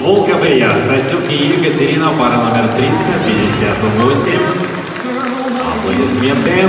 Волков Илья, Стасюк и Екатерина, пара номер 358. Аплодисменты.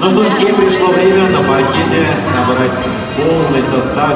Ну что ж, и пришло время на паркете собрать полный состав.